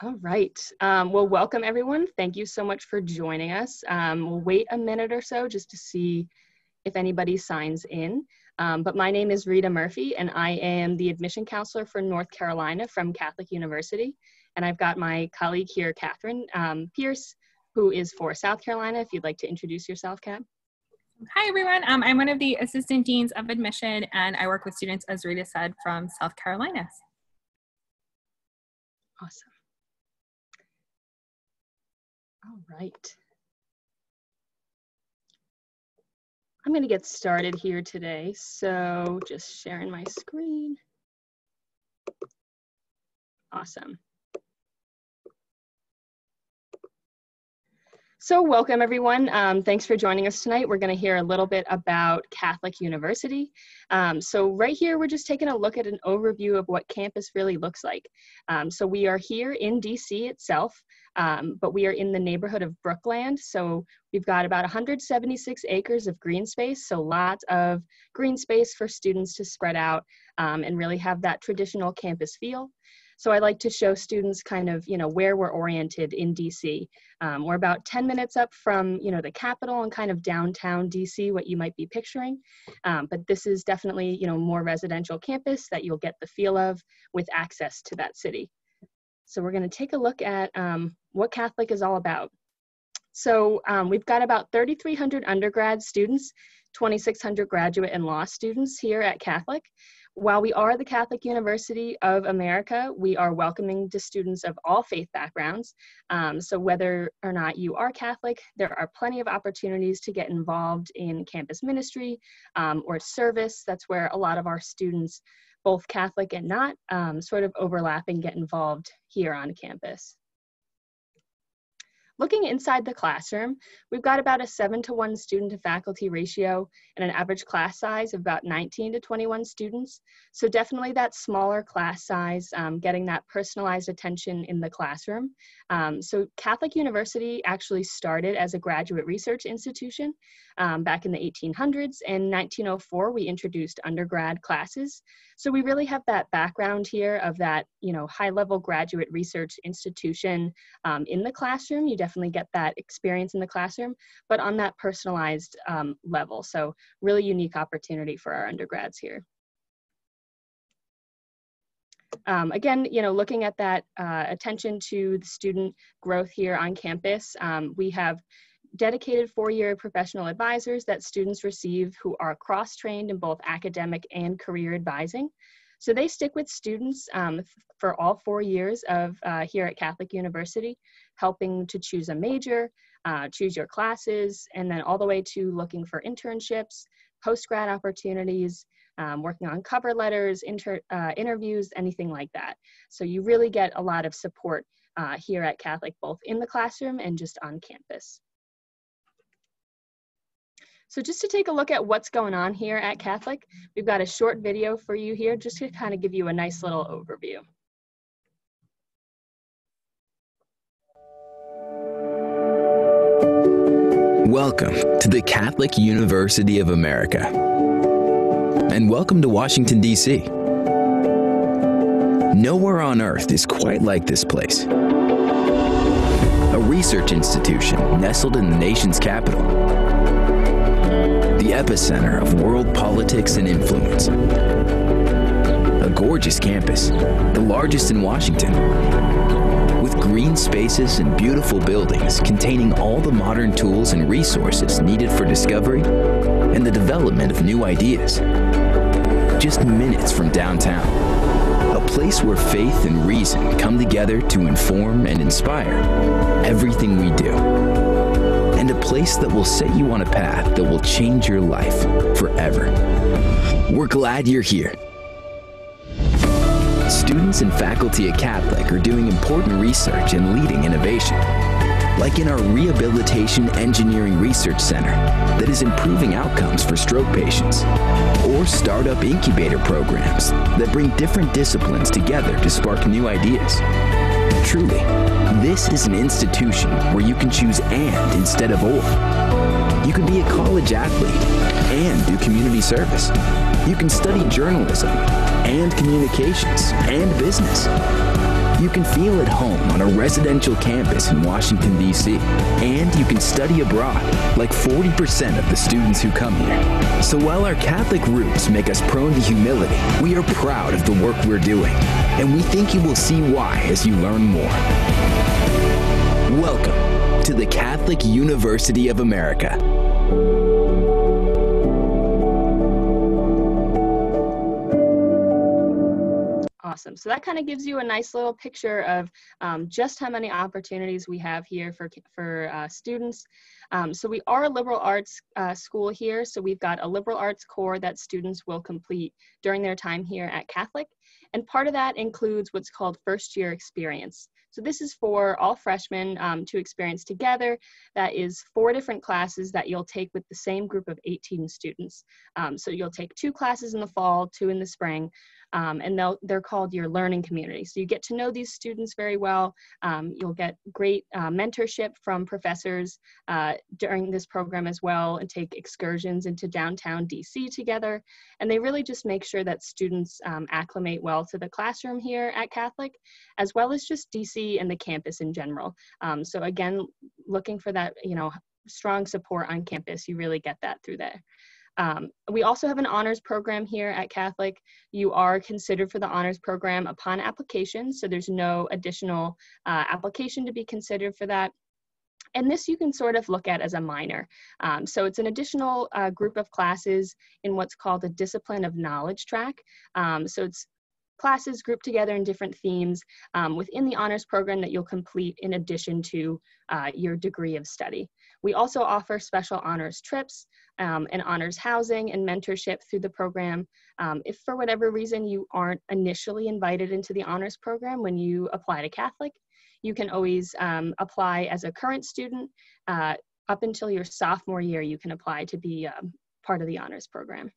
All right. Um, well, welcome everyone. Thank you so much for joining us. Um, we'll wait a minute or so just to see if anybody signs in. Um, but my name is Rita Murphy, and I am the admission counselor for North Carolina from Catholic University. And I've got my colleague here, Catherine um, Pierce, who is for South Carolina. If you'd like to introduce yourself, Kat. Hi, everyone. Um, I'm one of the assistant deans of admission, and I work with students, as Rita said, from South Carolina. Awesome. All right. I'm going to get started here today. So just sharing my screen. Awesome. So welcome everyone. Um, thanks for joining us tonight. We're going to hear a little bit about Catholic University. Um, so right here, we're just taking a look at an overview of what campus really looks like. Um, so we are here in DC itself, um, but we are in the neighborhood of Brookland. So we've got about 176 acres of green space. So lots of green space for students to spread out um, and really have that traditional campus feel. So I like to show students kind of, you know, where we're oriented in DC. Um, we're about 10 minutes up from, you know, the Capitol and kind of downtown DC, what you might be picturing. Um, but this is definitely, you know, more residential campus that you'll get the feel of with access to that city. So we're gonna take a look at um, what Catholic is all about. So um, we've got about 3,300 undergrad students, 2,600 graduate and law students here at Catholic. While we are the Catholic University of America, we are welcoming to students of all faith backgrounds. Um, so whether or not you are Catholic, there are plenty of opportunities to get involved in campus ministry um, or service. That's where a lot of our students, both Catholic and not, um, sort of overlap and get involved here on campus. Looking inside the classroom, we've got about a seven to one student to faculty ratio and an average class size of about 19 to 21 students. So definitely that smaller class size, um, getting that personalized attention in the classroom. Um, so Catholic University actually started as a graduate research institution um, back in the 1800s. In 1904, we introduced undergrad classes. So we really have that background here of that, you know, high level graduate research institution um, in the classroom. You definitely get that experience in the classroom, but on that personalized um, level. So really unique opportunity for our undergrads here. Um, again, you know, looking at that uh, attention to the student growth here on campus, um, we have dedicated four-year professional advisors that students receive who are cross-trained in both academic and career advising. So they stick with students um, for all four years of uh, here at Catholic University, helping to choose a major, uh, choose your classes, and then all the way to looking for internships, post-grad opportunities, um, working on cover letters, inter, uh, interviews, anything like that. So you really get a lot of support uh, here at Catholic, both in the classroom and just on campus. So just to take a look at what's going on here at Catholic, we've got a short video for you here just to kind of give you a nice little overview. Welcome to the Catholic University of America. And welcome to Washington, D.C. Nowhere on earth is quite like this place. A research institution nestled in the nation's capital the epicenter of world politics and influence. A gorgeous campus, the largest in Washington, with green spaces and beautiful buildings containing all the modern tools and resources needed for discovery and the development of new ideas. Just minutes from downtown, a place where faith and reason come together to inform and inspire everything we do and a place that will set you on a path that will change your life forever. We're glad you're here. Students and faculty at Catholic are doing important research and leading innovation, like in our Rehabilitation Engineering Research Center that is improving outcomes for stroke patients, or startup incubator programs that bring different disciplines together to spark new ideas. Truly, this is an institution where you can choose and instead of or. You can be a college athlete and do community service. You can study journalism and communications and business. You can feel at home on a residential campus in Washington, D.C. And you can study abroad, like 40% of the students who come here. So while our Catholic roots make us prone to humility, we are proud of the work we're doing. And we think you will see why as you learn more. Welcome to the Catholic University of America. Awesome. So that kind of gives you a nice little picture of um, just how many opportunities we have here for, for uh, students. Um, so we are a liberal arts uh, school here. So we've got a liberal arts core that students will complete during their time here at Catholic. And part of that includes what's called first year experience. So this is for all freshmen um, to experience together. That is four different classes that you'll take with the same group of 18 students. Um, so you'll take two classes in the fall, two in the spring, um, and they're called your learning community. So you get to know these students very well. Um, you'll get great uh, mentorship from professors uh, during this program as well and take excursions into downtown DC together. And they really just make sure that students um, acclimate well to the classroom here at Catholic, as well as just DC and the campus in general. Um, so again, looking for that, you know, strong support on campus, you really get that through there. Um, we also have an honors program here at Catholic. You are considered for the honors program upon application, so there's no additional uh, application to be considered for that. And this you can sort of look at as a minor. Um, so it's an additional uh, group of classes in what's called a discipline of knowledge track. Um, so it's classes grouped together in different themes um, within the honors program that you'll complete in addition to uh, your degree of study. We also offer special honors trips um, and honors housing and mentorship through the program. Um, if for whatever reason you aren't initially invited into the honors program when you apply to Catholic, you can always um, apply as a current student. Uh, up until your sophomore year, you can apply to be um, part of the honors program.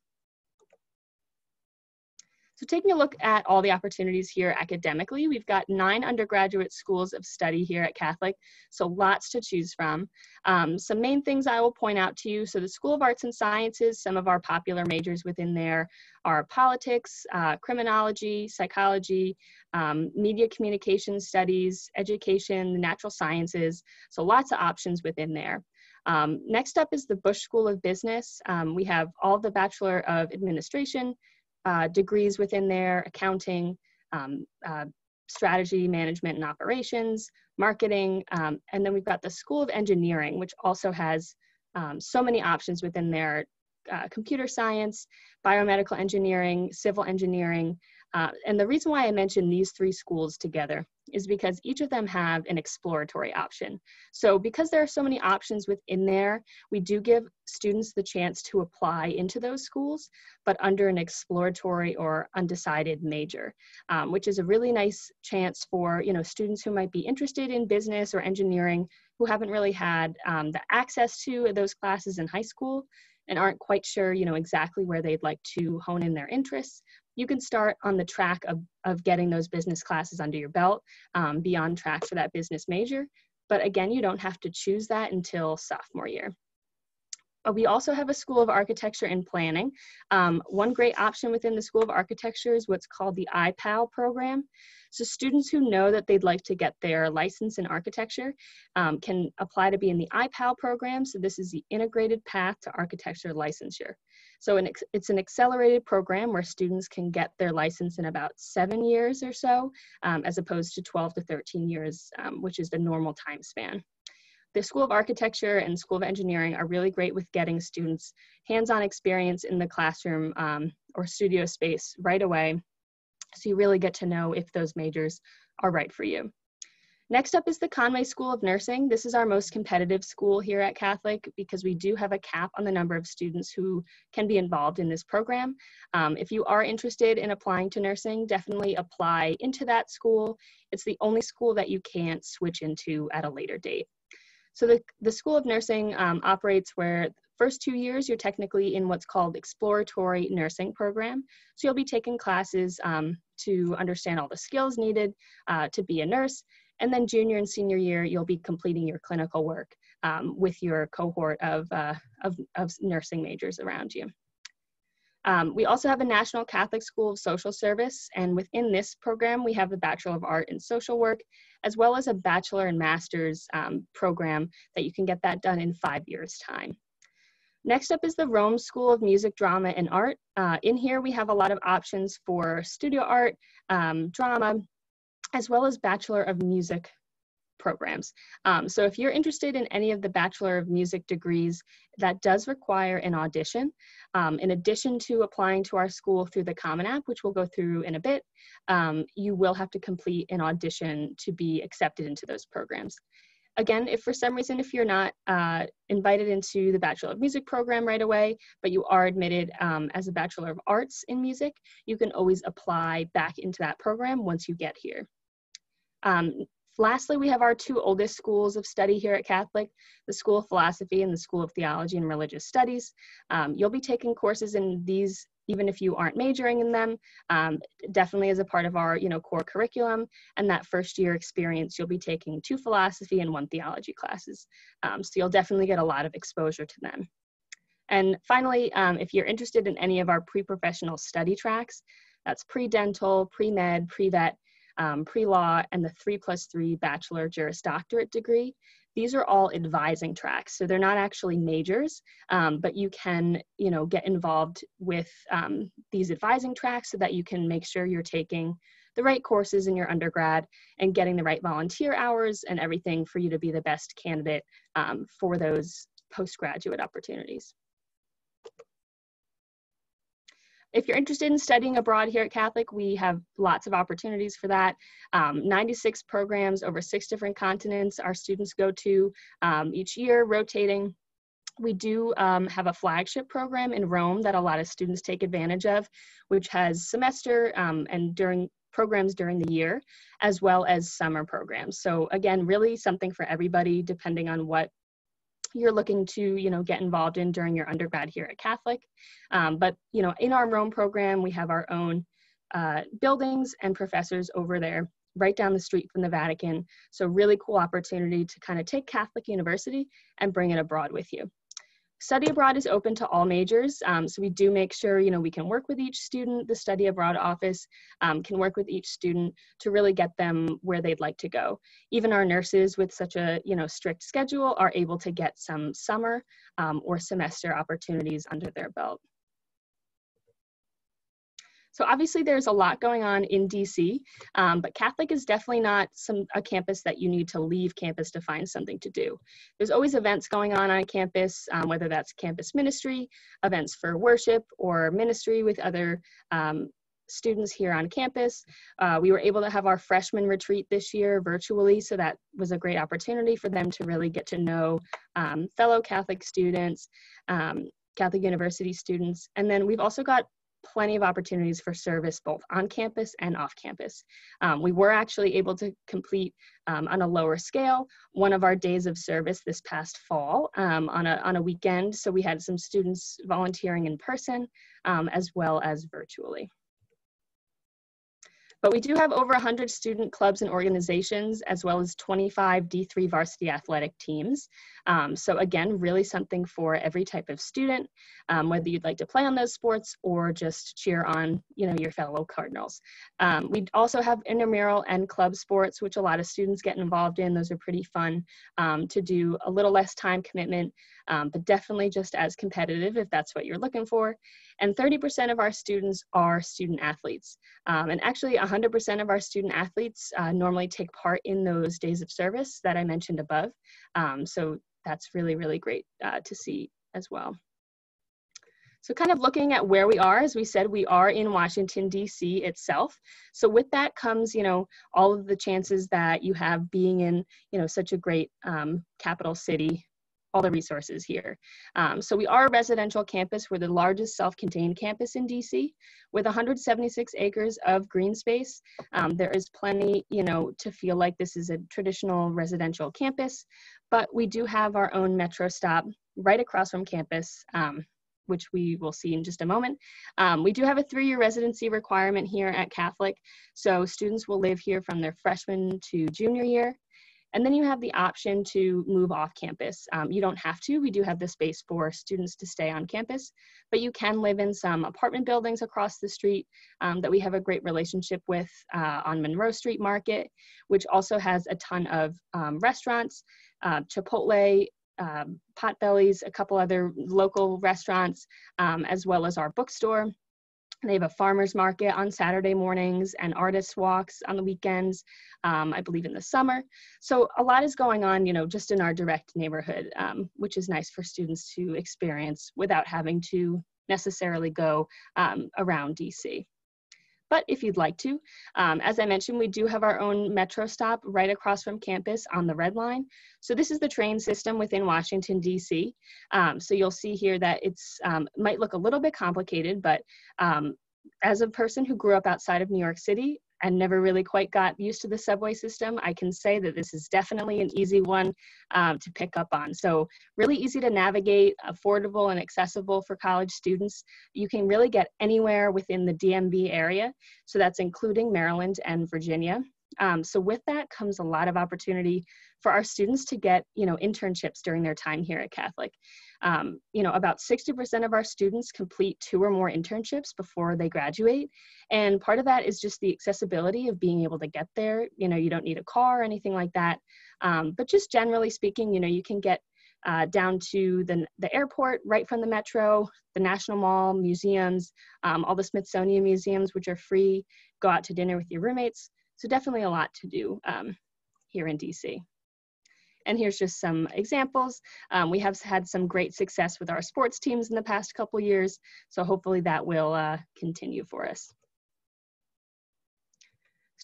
So taking a look at all the opportunities here academically, we've got nine undergraduate schools of study here at Catholic, so lots to choose from. Um, some main things I will point out to you, so the School of Arts and Sciences, some of our popular majors within there are politics, uh, criminology, psychology, um, media communication studies, education, the natural sciences, so lots of options within there. Um, next up is the Busch School of Business. Um, we have all the Bachelor of Administration, uh, degrees within there, accounting, um, uh, strategy, management, and operations, marketing, um, and then we've got the School of Engineering, which also has um, so many options within there, uh, computer science, biomedical engineering, civil engineering, uh, and the reason why I mentioned these three schools together is because each of them have an exploratory option. So because there are so many options within there, we do give students the chance to apply into those schools, but under an exploratory or undecided major, um, which is a really nice chance for you know students who might be interested in business or engineering who haven't really had um, the access to those classes in high school and aren't quite sure you know exactly where they'd like to hone in their interests you can start on the track of, of getting those business classes under your belt, um, be on track for that business major. But again, you don't have to choose that until sophomore year. We also have a School of Architecture and Planning. Um, one great option within the School of Architecture is what's called the IPAL program. So students who know that they'd like to get their license in architecture um, can apply to be in the IPAL program. So this is the Integrated Path to Architecture Licensure. So an it's an accelerated program where students can get their license in about seven years or so, um, as opposed to 12 to 13 years, um, which is the normal time span. The School of Architecture and School of Engineering are really great with getting students hands-on experience in the classroom um, or studio space right away. So you really get to know if those majors are right for you. Next up is the Conway School of Nursing. This is our most competitive school here at Catholic because we do have a cap on the number of students who can be involved in this program. Um, if you are interested in applying to nursing, definitely apply into that school. It's the only school that you can't switch into at a later date. So the, the School of Nursing um, operates where first two years you're technically in what's called exploratory nursing program. So you'll be taking classes um, to understand all the skills needed uh, to be a nurse and then junior and senior year, you'll be completing your clinical work um, with your cohort of, uh, of, of nursing majors around you. Um, we also have a National Catholic School of Social Service, and within this program, we have a Bachelor of Art in Social Work, as well as a Bachelor and Master's um, program that you can get that done in five years' time. Next up is the Rome School of Music, Drama, and Art. Uh, in here, we have a lot of options for studio art, um, drama, as well as Bachelor of Music programs. Um, so if you're interested in any of the Bachelor of Music degrees, that does require an audition. Um, in addition to applying to our school through the Common App, which we'll go through in a bit, um, you will have to complete an audition to be accepted into those programs. Again, if for some reason, if you're not uh, invited into the Bachelor of Music program right away, but you are admitted um, as a Bachelor of Arts in Music, you can always apply back into that program once you get here. Um, Lastly, we have our two oldest schools of study here at Catholic, the School of Philosophy and the School of Theology and Religious Studies. Um, you'll be taking courses in these even if you aren't majoring in them, um, definitely as a part of our you know core curriculum. And that first year experience, you'll be taking two philosophy and one theology classes. Um, so you'll definitely get a lot of exposure to them. And finally, um, if you're interested in any of our pre-professional study tracks, that's pre-dental, pre-med, pre-vet, um, pre-law, and the three plus three bachelor juris doctorate degree. These are all advising tracks, so they're not actually majors, um, but you can, you know, get involved with um, these advising tracks so that you can make sure you're taking the right courses in your undergrad and getting the right volunteer hours and everything for you to be the best candidate um, for those postgraduate opportunities. If you're interested in studying abroad here at Catholic, we have lots of opportunities for that. Um, 96 programs over six different continents our students go to um, each year, rotating. We do um, have a flagship program in Rome that a lot of students take advantage of, which has semester um, and during programs during the year, as well as summer programs. So again, really something for everybody, depending on what you're looking to you know get involved in during your undergrad here at Catholic. Um, but you know in our Rome program we have our own uh, buildings and professors over there right down the street from the Vatican. So really cool opportunity to kind of take Catholic University and bring it abroad with you. Study abroad is open to all majors, um, so we do make sure you know we can work with each student. The study abroad office um, can work with each student to really get them where they'd like to go. Even our nurses with such a you know strict schedule are able to get some summer um, or semester opportunities under their belt. So obviously there's a lot going on in DC, um, but Catholic is definitely not some a campus that you need to leave campus to find something to do. There's always events going on on campus, um, whether that's campus ministry, events for worship, or ministry with other um, students here on campus. Uh, we were able to have our freshman retreat this year virtually, so that was a great opportunity for them to really get to know um, fellow Catholic students, um, Catholic University students. And then we've also got plenty of opportunities for service both on campus and off campus. Um, we were actually able to complete um, on a lower scale one of our days of service this past fall um, on, a, on a weekend. So we had some students volunteering in person um, as well as virtually. But we do have over 100 student clubs and organizations, as well as 25 D3 varsity athletic teams. Um, so again, really something for every type of student, um, whether you'd like to play on those sports or just cheer on, you know, your fellow Cardinals. Um, we also have intramural and club sports, which a lot of students get involved in. Those are pretty fun um, to do, a little less time commitment, um, but definitely just as competitive if that's what you're looking for. And 30% of our students are student athletes. Um, and actually 100% of our student athletes uh, normally take part in those days of service that I mentioned above. Um, so that's really, really great uh, to see as well. So kind of looking at where we are, as we said, we are in Washington, D.C. itself. So with that comes, you know, all of the chances that you have being in, you know, such a great um, capital city all the resources here. Um, so we are a residential campus. We're the largest self-contained campus in DC with 176 acres of green space. Um, there is plenty, you know, to feel like this is a traditional residential campus, but we do have our own metro stop right across from campus, um, which we will see in just a moment. Um, we do have a three-year residency requirement here at Catholic, so students will live here from their freshman to junior year. And then you have the option to move off campus. Um, you don't have to, we do have the space for students to stay on campus, but you can live in some apartment buildings across the street um, that we have a great relationship with uh, on Monroe Street Market, which also has a ton of um, restaurants, uh, Chipotle, um, Potbellies, a couple other local restaurants, um, as well as our bookstore. They have a farmer's market on Saturday mornings and artist walks on the weekends, um, I believe in the summer. So a lot is going on, you know, just in our direct neighborhood, um, which is nice for students to experience without having to necessarily go um, around DC but if you'd like to. Um, as I mentioned, we do have our own metro stop right across from campus on the Red Line. So this is the train system within Washington, D.C. Um, so you'll see here that it's um, might look a little bit complicated, but um, as a person who grew up outside of New York City, and never really quite got used to the subway system, I can say that this is definitely an easy one um, to pick up on. So really easy to navigate, affordable and accessible for college students. You can really get anywhere within the DMV area. So that's including Maryland and Virginia. Um, so with that comes a lot of opportunity for our students to get, you know, internships during their time here at Catholic. Um, you know, about 60% of our students complete two or more internships before they graduate. And part of that is just the accessibility of being able to get there. You know, you don't need a car or anything like that. Um, but just generally speaking, you know, you can get uh, down to the, the airport right from the metro, the National Mall, museums, um, all the Smithsonian museums, which are free, go out to dinner with your roommates. So definitely a lot to do um, here in DC. And here's just some examples. Um, we have had some great success with our sports teams in the past couple years, so hopefully that will uh, continue for us.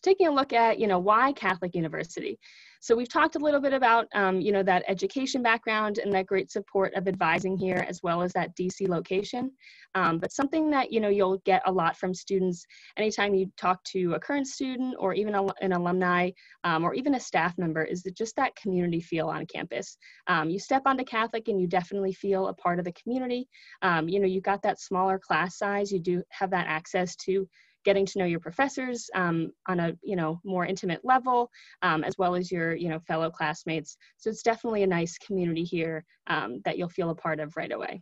Taking a look at, you know, why Catholic University? So we've talked a little bit about, um, you know, that education background and that great support of advising here, as well as that DC location. Um, but something that, you know, you'll get a lot from students anytime you talk to a current student or even a, an alumni um, or even a staff member is that just that community feel on campus. Um, you step onto Catholic and you definitely feel a part of the community. Um, you know, you've got that smaller class size, you do have that access to getting to know your professors um, on a you know more intimate level, um, as well as your you know fellow classmates. So it's definitely a nice community here um, that you'll feel a part of right away.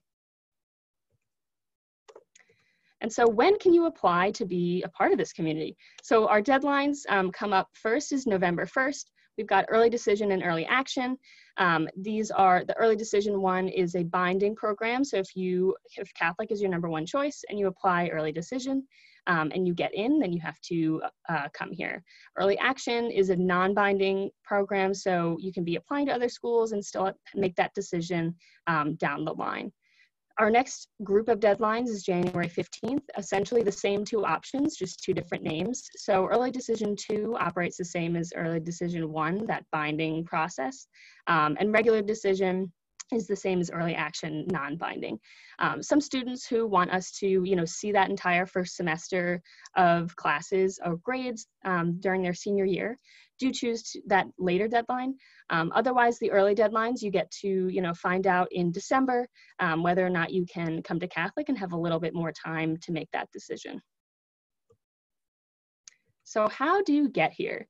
And so when can you apply to be a part of this community? So our deadlines um, come up first is November 1st. We've got early decision and early action. Um, these are, the early decision one is a binding program. So if you, if Catholic is your number one choice and you apply early decision, um, and you get in, then you have to uh, come here. Early Action is a non-binding program, so you can be applying to other schools and still make that decision um, down the line. Our next group of deadlines is January 15th, essentially the same two options, just two different names. So early decision two operates the same as early decision one, that binding process. Um, and regular decision is the same as early action non-binding. Um, some students who want us to, you know, see that entire first semester of classes or grades um, during their senior year do choose to, that later deadline. Um, otherwise, the early deadlines you get to, you know, find out in December um, whether or not you can come to Catholic and have a little bit more time to make that decision. So how do you get here?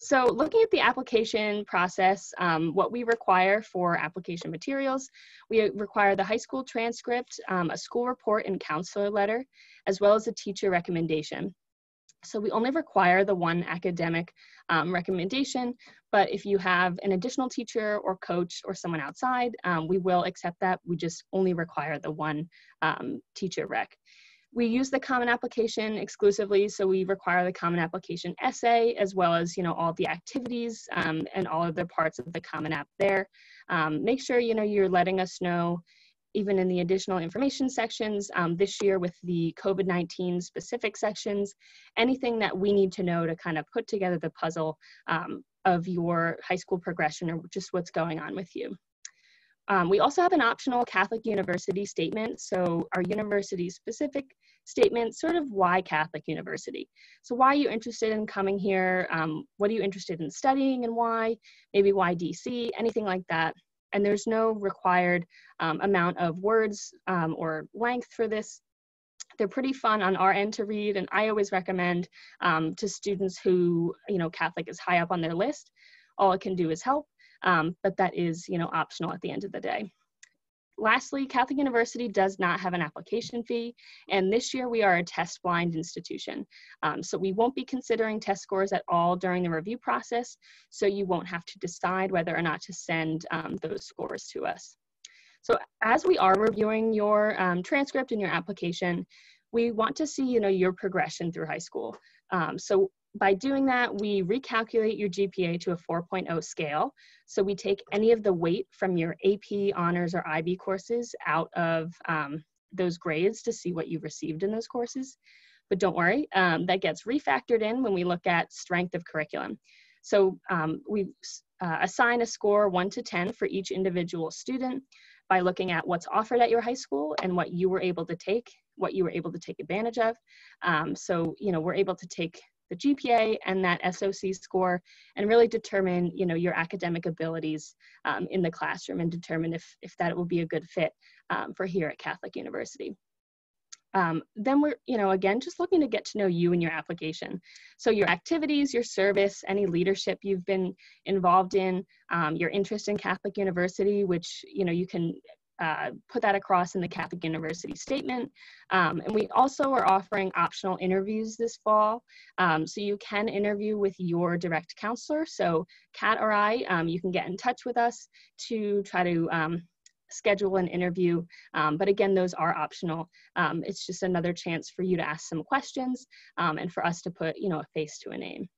So looking at the application process, um, what we require for application materials, we require the high school transcript, um, a school report and counselor letter, as well as a teacher recommendation. So we only require the one academic um, recommendation, but if you have an additional teacher or coach or someone outside, um, we will accept that. We just only require the one um, teacher rec. We use the Common Application exclusively, so we require the Common Application essay as well as you know all the activities um, and all of the parts of the Common App there. Um, make sure you know you're letting us know even in the additional information sections um, this year with the COVID-19 specific sections, anything that we need to know to kind of put together the puzzle um, of your high school progression or just what's going on with you. Um, we also have an optional Catholic University statement. So our university specific statement, sort of why Catholic University. So why are you interested in coming here? Um, what are you interested in studying and why? Maybe why DC, anything like that. And there's no required um, amount of words um, or length for this. They're pretty fun on our end to read, and I always recommend um, to students who, you know, Catholic is high up on their list all it can do is help, um, but that is, you know, optional at the end of the day. Lastly, Catholic University does not have an application fee, and this year we are a test blind institution. Um, so we won't be considering test scores at all during the review process, so you won't have to decide whether or not to send um, those scores to us. So as we are reviewing your um, transcript and your application, we want to see you know, your progression through high school. Um, so by doing that, we recalculate your GPA to a 4.0 scale. So we take any of the weight from your AP, honors, or IB courses out of um, those grades to see what you've received in those courses. But don't worry, um, that gets refactored in when we look at strength of curriculum. So um, we uh, assign a score 1 to 10 for each individual student by looking at what's offered at your high school and what you were able to take, what you were able to take advantage of. Um, so, you know, we're able to take the GPA and that SOC score and really determine, you know, your academic abilities um, in the classroom and determine if, if that will be a good fit um, for here at Catholic University. Um, then we're, you know, again, just looking to get to know you and your application. So your activities, your service, any leadership you've been involved in, um, your interest in Catholic University, which, you know, you can uh, put that across in the Catholic University statement. Um, and we also are offering optional interviews this fall. Um, so you can interview with your direct counselor. So Kat or I, um, you can get in touch with us to try to um, schedule an interview. Um, but again, those are optional. Um, it's just another chance for you to ask some questions and for us to put, you know, a face to a name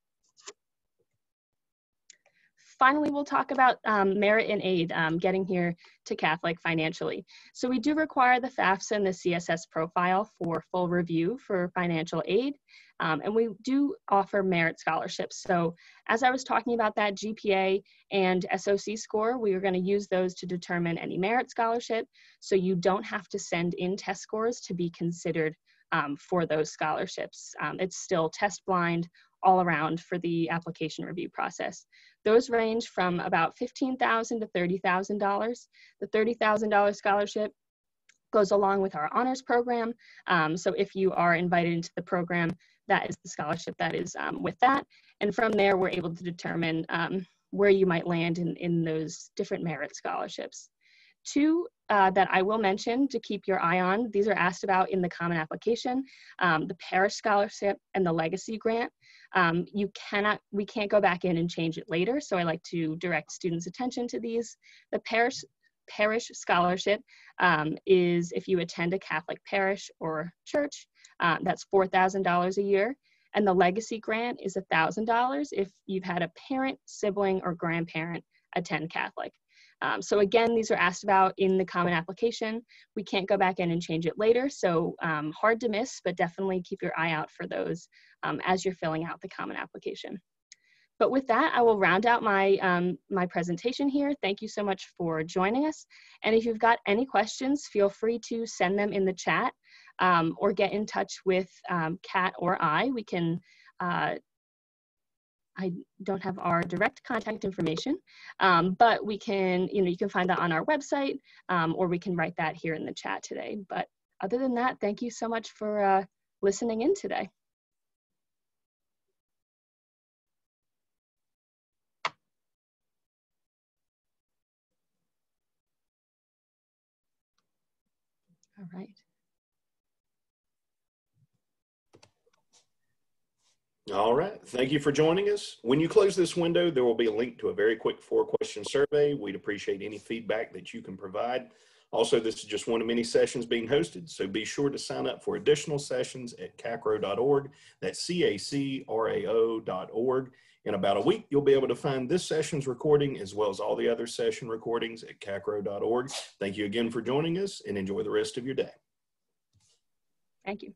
finally, we'll talk about um, merit and aid, um, getting here to Catholic financially. So we do require the FAFSA and the CSS profile for full review for financial aid. Um, and we do offer merit scholarships. So as I was talking about that GPA and SOC score, we are going to use those to determine any merit scholarship. So you don't have to send in test scores to be considered um, for those scholarships. Um, it's still test blind all around for the application review process. Those range from about 15,000 to $30,000. The $30,000 scholarship goes along with our honors program. Um, so if you are invited into the program, that is the scholarship that is um, with that. And from there, we're able to determine um, where you might land in, in those different merit scholarships. Two uh, that I will mention to keep your eye on, these are asked about in the common application, um, the parish scholarship and the legacy grant. Um, you cannot, we can't go back in and change it later, so I like to direct students' attention to these. The parish parish scholarship um, is if you attend a Catholic parish or church, uh, that's $4,000 a year. And the legacy grant is $1,000 if you've had a parent, sibling, or grandparent attend Catholic. Um, so again, these are asked about in the common application. We can't go back in and change it later, so um, hard to miss, but definitely keep your eye out for those um, as you're filling out the common application. But with that, I will round out my, um, my presentation here. Thank you so much for joining us. And if you've got any questions, feel free to send them in the chat um, or get in touch with um, Kat or I. We can uh, I don't have our direct contact information, um, but we can, you know, you can find that on our website um, or we can write that here in the chat today. But other than that, thank you so much for uh, listening in today. All right. All right. Thank you for joining us. When you close this window, there will be a link to a very quick four question survey. We'd appreciate any feedback that you can provide. Also, this is just one of many sessions being hosted, so be sure to sign up for additional sessions at cacrao.org. That's C-A-C-R-A-O.org. In about a week, you'll be able to find this session's recording as well as all the other session recordings at cacrao.org. Thank you again for joining us and enjoy the rest of your day. Thank you.